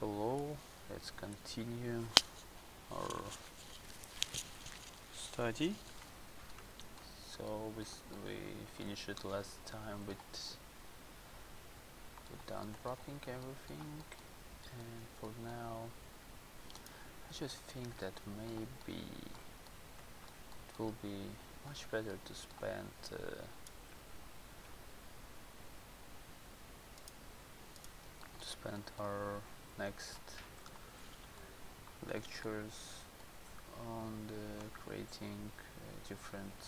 hello let's continue our study. So we, we finished it last time with done unwrapping everything. And for now I just think that maybe it will be much better to spend uh, to spend our next lectures on creating uh, different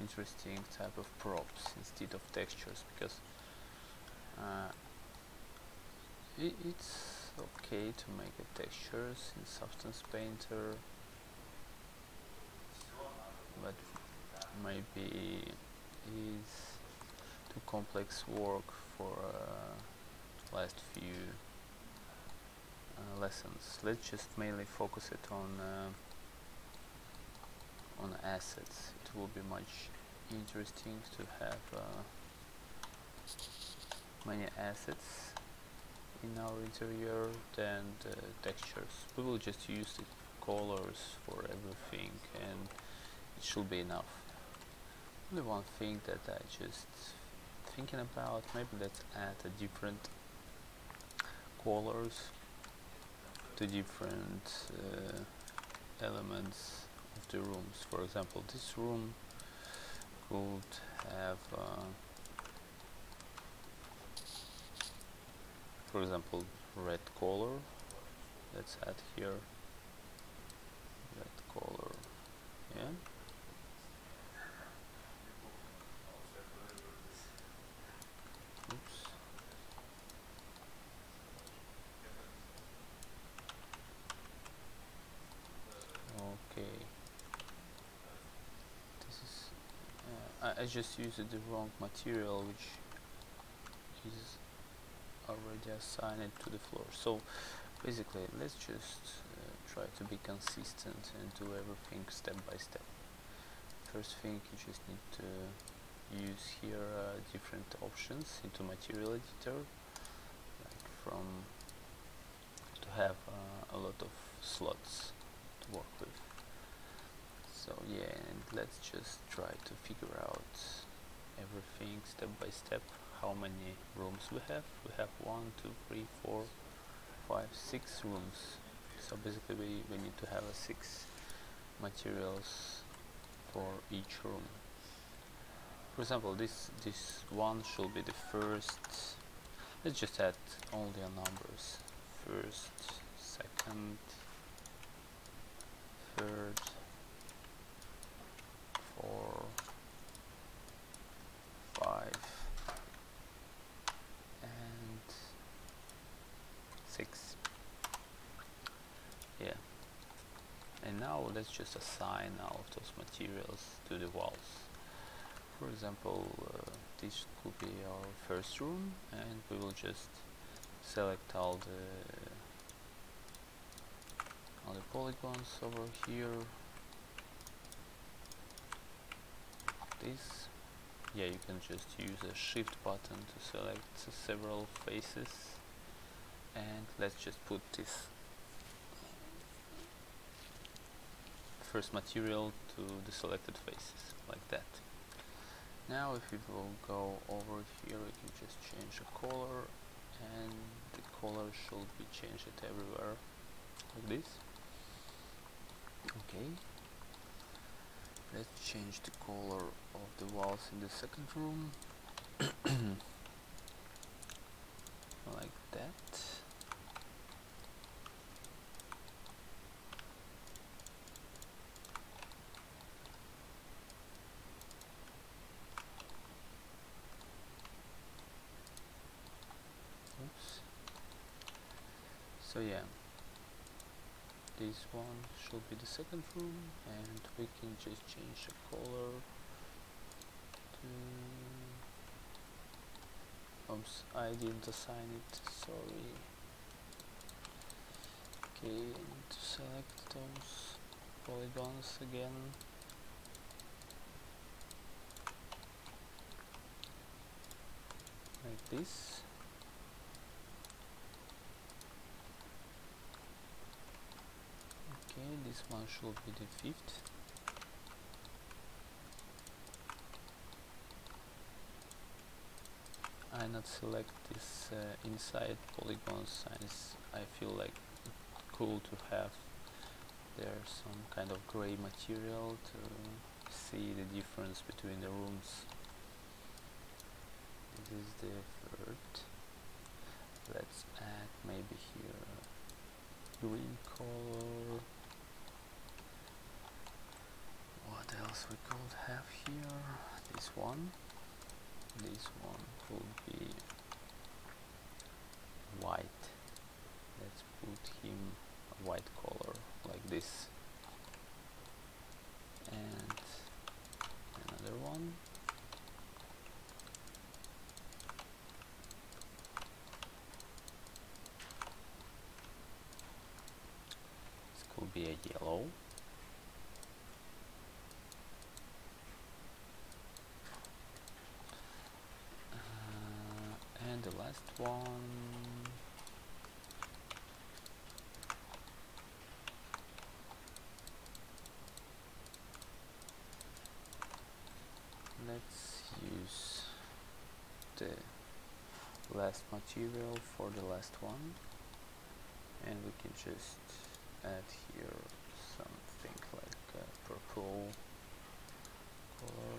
interesting type of props instead of textures because uh, it, it's okay to make textures in Substance Painter. But maybe is too complex work for uh, last few uh, lessons. Let's just mainly focus it on uh, on assets. It will be much interesting to have uh, many assets in our interior than the textures. We will just use the colors for everything and it should be enough. Only one thing that I just thinking about, maybe let's add a different colors to different uh, elements of the rooms. For example, this room could have, uh, for example, red color. Let's add here red color. Yeah. Oops. Okay. This is. Uh, I, I just used the wrong material, which is already assigned to the floor. So basically, let's just uh, try to be consistent and do everything step by step. First thing, you just need to use here uh, different options into material editor like from to have uh, a lot of slots to work with so yeah and let's just try to figure out everything step by step how many rooms we have. We have one two three four five six rooms. So basically we, we need to have a six materials for each room. For example this this one should be the first. Let's just add all the numbers. First second third four five and six. Yeah. And now let's just assign all of those materials to the walls. For example uh, this could be our first room and we will just select all the all the polygons over here this. Yeah you can just use a shift button to select several faces. And let's just put this first material to the selected faces like that. Now if we will go over here we can just change the color and the color should be changed everywhere. Like this. Okay let's change the color of the walls in the second room. Like that Oops. So yeah, this one should be the second room and we can just change the color to oops I didn't assign it sorry. Okay to select those polygons again. Like this this one should be the fifth. I not select this uh, inside polygon since I feel like cool to have there some kind of gray material to see the difference between the rooms. This is the third. Let's add maybe here green color what else we could have here? This one. This one could be white. Let's put him a white color like this and another one this could be a yellow uh, and the last one. Let's use the last material for the last one. And we can just add here something like purple color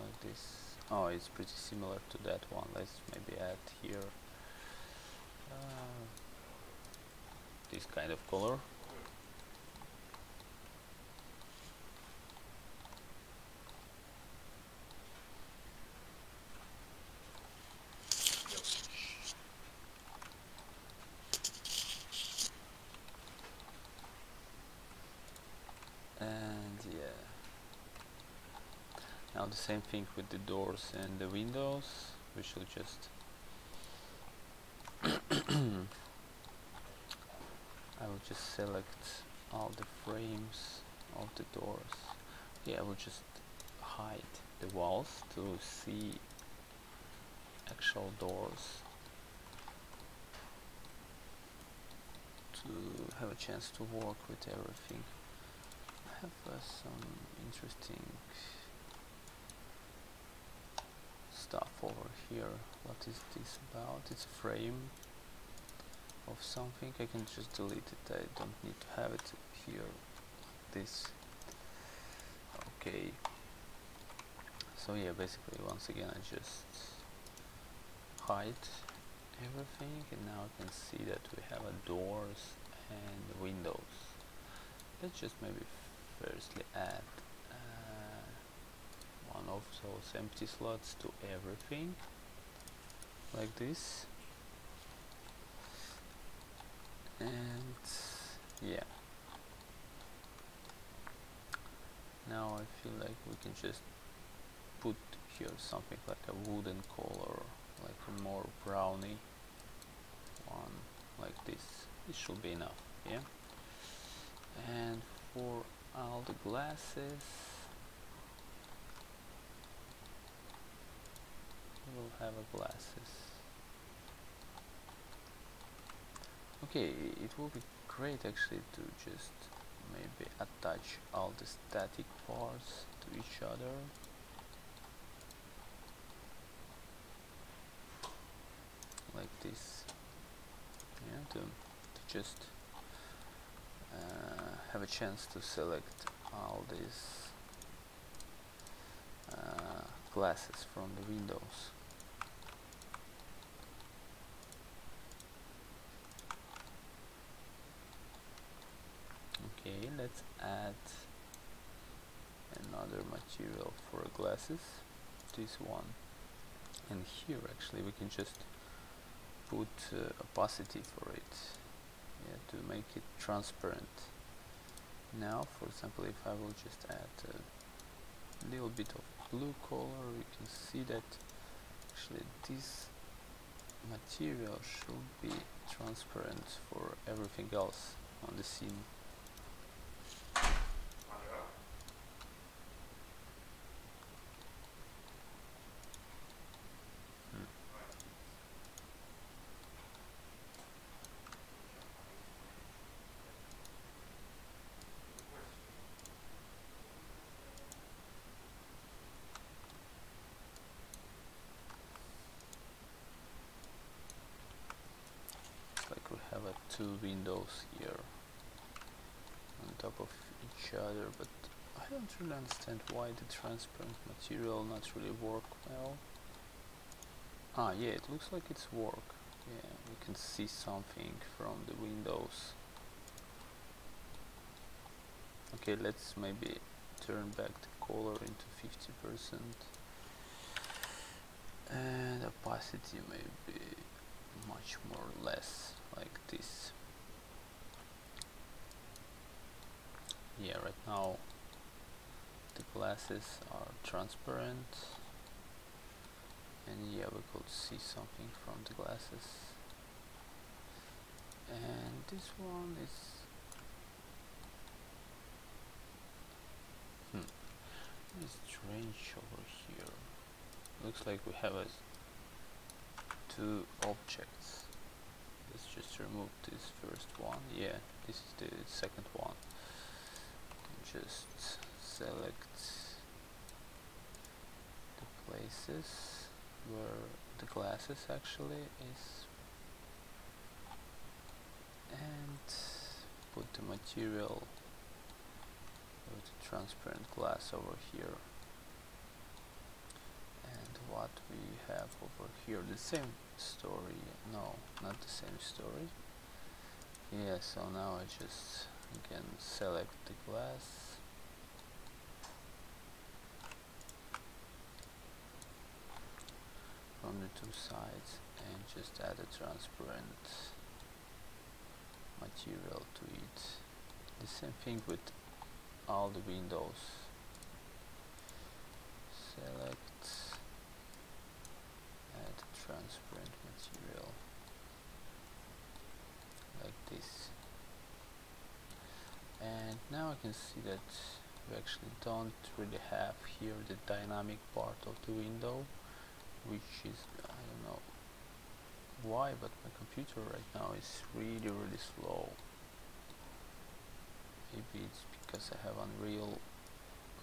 like this. Oh it's pretty similar to that one. Let's maybe add here this kind of color. And yeah. Now the same thing with the doors and the windows. We should just I will just select all the frames of the doors. Yeah I will just hide the walls to see actual doors. To have a chance to work with everything. I have uh, some interesting stuff over here. What is this about? It's a frame of something I can just delete it. I don't need to have it here. This. Okay. So yeah basically once again I just hide everything and now I can see that we have a doors and windows. Let's just maybe firstly add uh, one of those empty slots to everything like this and yeah. Now I feel like we can just put here something like a wooden color like a more browny one like this. It should be enough yeah? And for all the glasses we'll have a glasses okay it will be great actually to just maybe attach all the static parts to each other. Like this. Yeah to, to just uh, have a chance to select all these uh, glasses from the windows okay let's add another material for glasses. This one and here actually. We can just put uh, opacity for it. Yeah, to make it transparent. Now for example if I will just add a little bit of blue color you can see that actually this material should be transparent for everything else on the scene select two windows here on top of each other but I don't really understand why the transparent material not really work well. Ah yeah it looks like it's work. Yeah we can see something from the windows. Okay let's maybe turn back the color into 50 percent. And opacity maybe much more less this. Yeah right now the glasses are transparent. And yeah we could see something from the glasses. And this one is hmm strange over here. Looks like we have a two objects let's just remove this first one. Yeah this is the second one. Just select the places where the glasses actually is. And put the material with the transparent glass over here what we have over here. The same story no not the same story. Yeah so now I just again select the glass. From the two sides and just add a transparent material to it. The same thing with all the windows. Select add transparent material like this and now I can see that we actually don't really have here the dynamic part of the window which is I don't know why but my computer right now is really really slow. Maybe it's because I have Unreal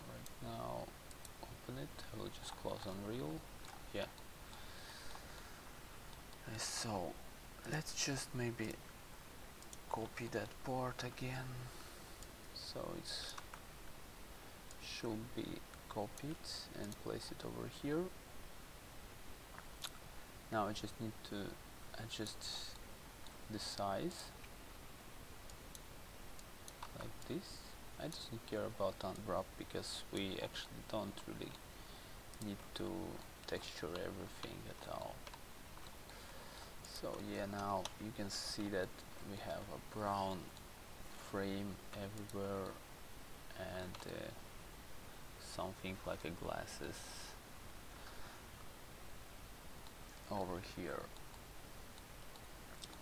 right now. Open it. I will just close Unreal. Yeah. So let's just maybe copy that part again so it should be copied and place it over here. Now I just need to adjust the size. Like this. I just don't care about unwrap because we actually don't really need to texture everything at all. So yeah now you can see that we have a brown frame everywhere and uh, something like a glasses over here.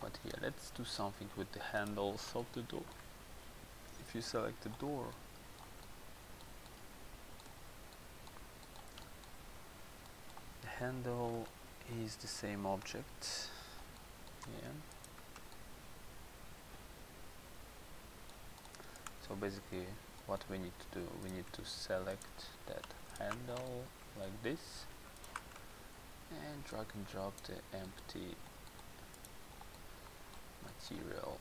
But here let's do something with the handles of the door. If you select the door the handle is the same object. Yeah so basically what we need to do we need to select that handle like this and drag and drop the empty material.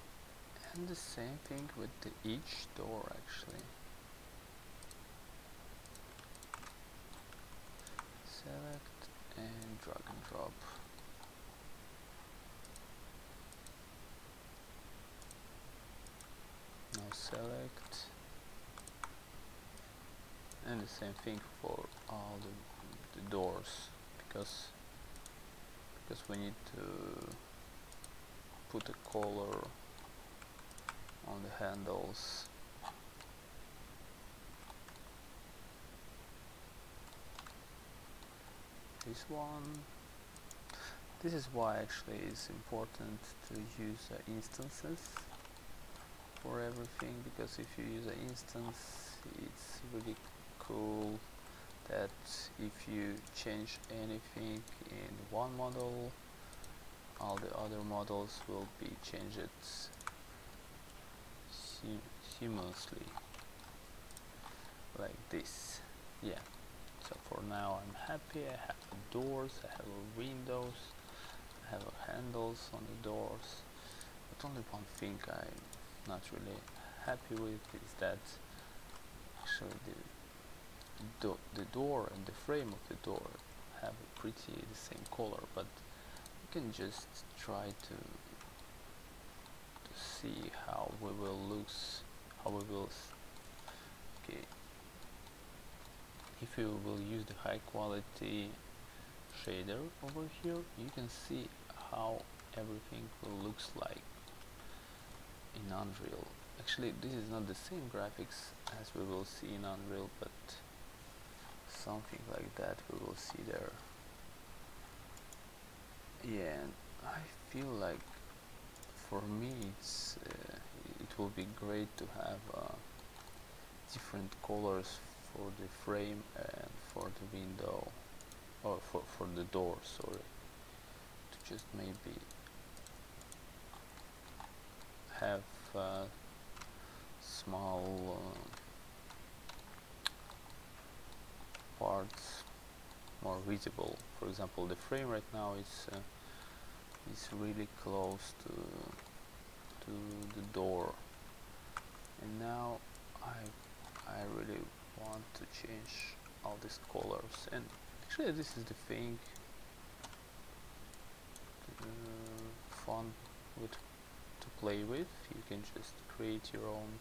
And the same thing with the each door actually. Select and drag and drop now select. And the same thing for all the, the doors because because we need to put a color on the handles. This one this is why actually it's important to use uh, instances for everything because if you use an instance it's really cool that if you change anything in one model all the other models will be changed seamlessly like this. Yeah. So for now I'm happy. I have doors. I have windows. I have handles on the doors. But only one thing I'm not really happy with is that actually the do the door and the frame of the door have a pretty the same color but you can just try to to see how we will lose how we will okay. If you will use the high quality shader over here you can see how everything will looks like in Unreal. Actually this is not the same graphics as we will see in Unreal but something like that we will see there. Yeah I feel like for me it's uh, it will be great to have uh, different colors for the frame and for the window or for, for the door sorry. To just maybe have uh, small uh, parts more visible. For example the frame right now is uh, is really close to to the door. And now I I really want to change all these colors. And actually this is the thing uh, fun with play with. You can just create your own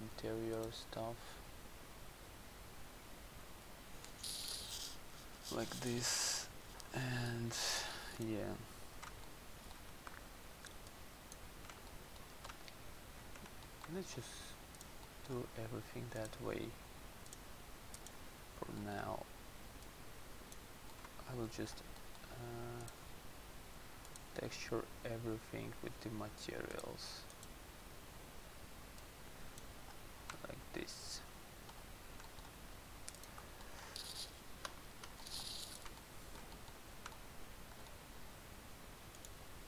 interior stuff. Like this. And yeah. Let's just do everything that way for now. I will just uh, texture everything with the materials. Like this.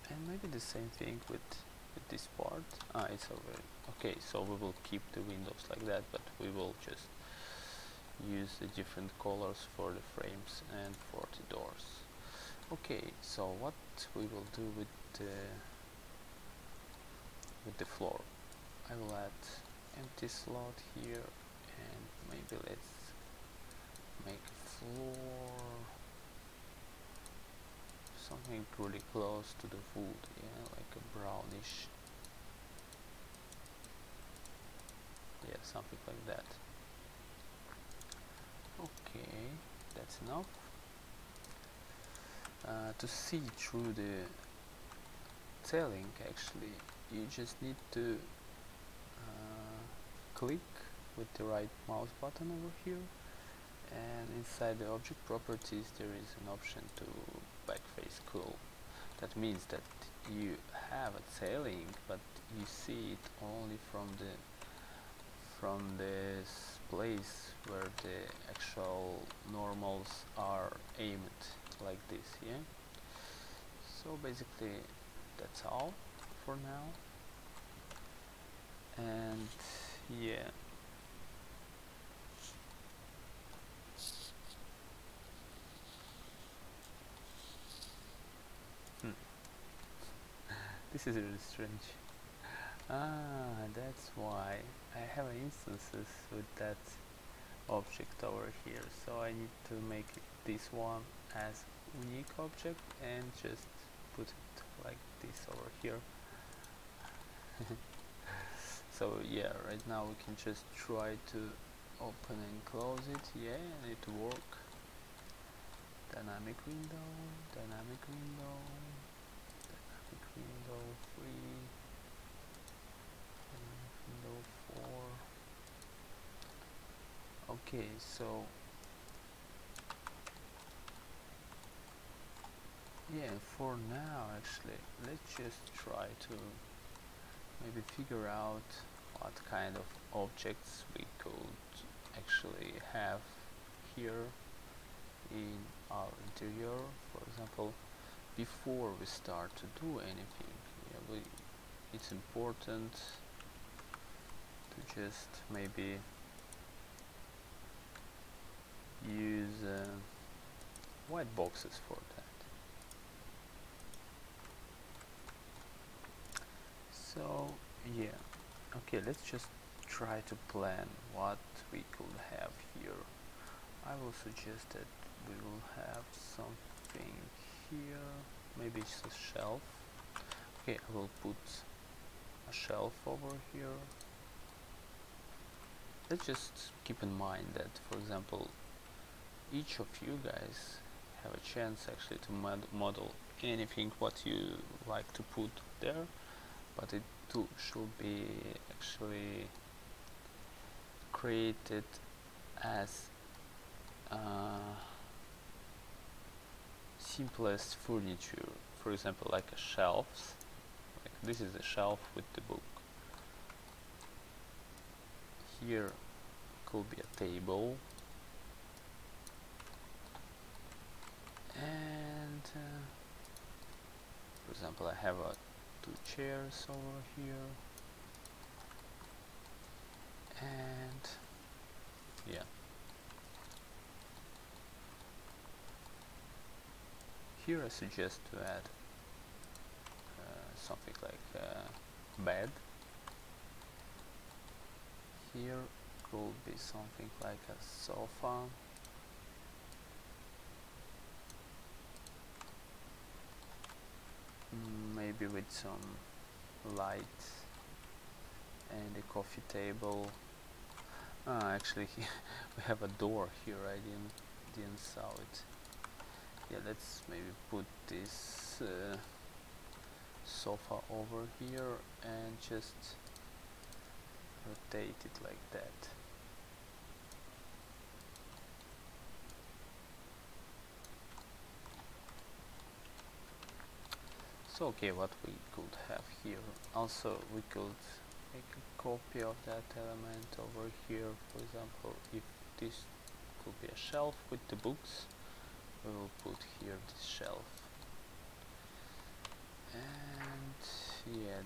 And maybe the same thing with with this part. Ah it's already okay so we will keep the windows like that but we will just use the different colors for the frames and for the doors okay so what we will do with the with the floor? I will add empty slot here and maybe let's make a floor something really close to the wood yeah like a brownish yeah something like that. Okay that's enough uh, to see through the tailing actually you just need to uh, click with the right mouse button over here and inside the object properties there is an option to backface cull that means that you have a tailing but you see it only from the from this place where the actual normals are aimed like this yeah? So basically that's all for now. And yeah. Hmm. this is really strange. Ah that's why I have instances with that object over here. So I need to make this one as unique object and just put it like this over here. So yeah right now we can just try to open and close it. Yeah and it work. Dynamic window dynamic window dynamic window 3 dynamic window 4 okay so yeah for now actually. Let's just try to maybe figure out what kind of objects we could actually have here in our interior. For example before we start to do anything yeah, we, it's important to just maybe use uh, white boxes for that so yeah. Okay let's just try to plan what we could have here. I will suggest that we will have something here. Maybe it's a shelf. Okay I will put a shelf over here. Let's just keep in mind that for example each of you guys have a chance actually to mod model anything what you like to put there but it too should be actually created as uh, simplest furniture. For example like a shelves. Like this is a shelf with the book. Here could be a table. And uh, for example I have a two chairs over here. And yeah. Here I suggest to add uh, something like a bed. Here could be something like a sofa maybe with some light and a coffee table. Ah, actually we have a door here I didn't didn't saw it yeah let's maybe put this uh, sofa over here and just rotate it like that so okay what we could have here. Also we could make a copy of that element over here. For example if this could be a shelf with the books we will put here this shelf. And yeah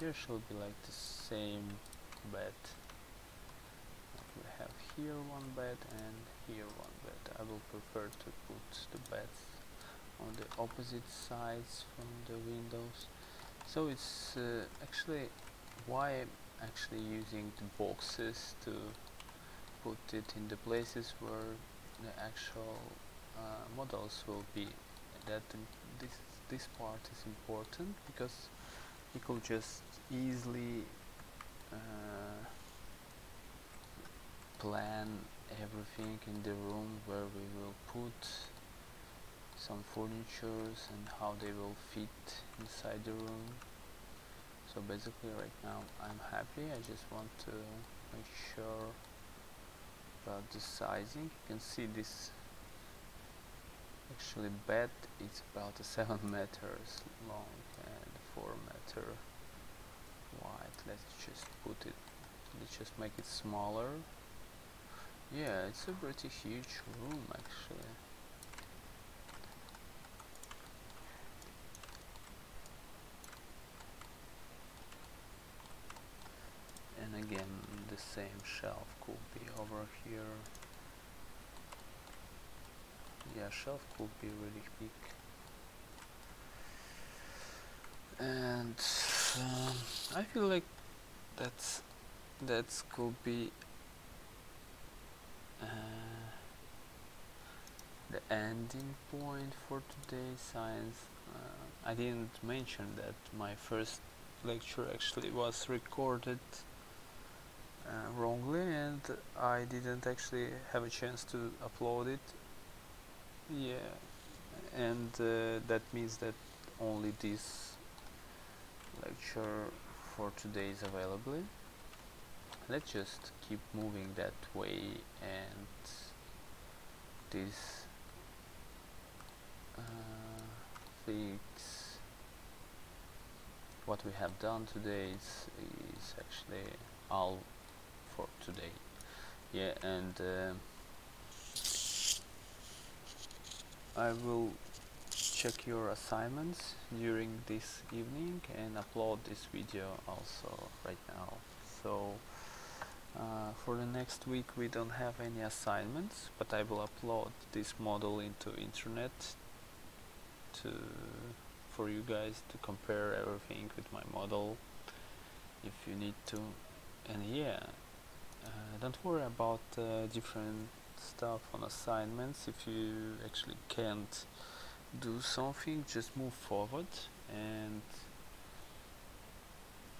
here should be like the same bed. We have here one bed and here one bed. I will prefer to put the beds on the opposite sides from the windows. So it's uh, actually why I'm actually using the boxes to put it in the places where the actual uh, models will be. That this this part is important because you could just easily uh, plan everything in the room where we will put some furnitures and how they will fit inside the room. So basically right now I'm happy. I just want to make sure about the sizing. You can see this actually bed is about 7 meters long and 4 meter wide. Let's just put it let's just make it smaller. Yeah it's a pretty huge room actually and again the same shelf could be over here. Yeah shelf could be really big. And um, I feel like that's that's could be uh, the ending point for today's science. Uh, I didn't mention that my first lecture actually was recorded wrongly and I didn't actually have a chance to upload it. Yeah. And uh, that means that only this lecture for today is available. Let's just keep moving that way and this uh, fix what we have done today is, is actually all for today. Yeah and uh, I will check your assignments during this evening and upload this video also right now. So uh, for the next week we don't have any assignments but I will upload this model into internet to for you guys to compare everything with my model if you need to. And yeah don't worry about uh, different stuff on assignments. If you actually can't do something just move forward and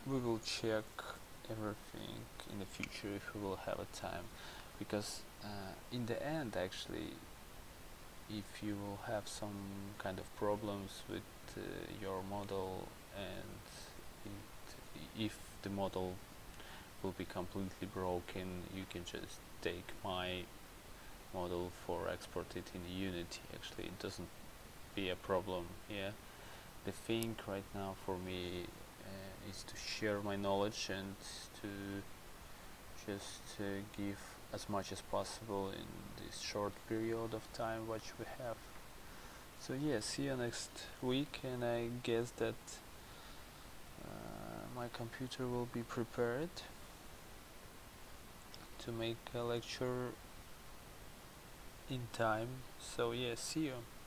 we will check everything in the future if we will have a time. Because uh, in the end actually if you will have some kind of problems with uh, your model and if the model will be completely broken. You can just take my model for export it in Unity. Actually it doesn't be a problem yeah. The thing right now for me uh, is to share my knowledge and to just uh, give as much as possible in this short period of time which we have. So yeah see you next week and I guess that uh, my computer will be prepared to make a lecture in time. So yeah see you